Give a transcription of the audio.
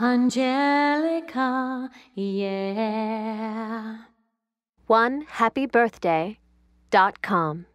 Angelica, yeah. One happy birthday dot com.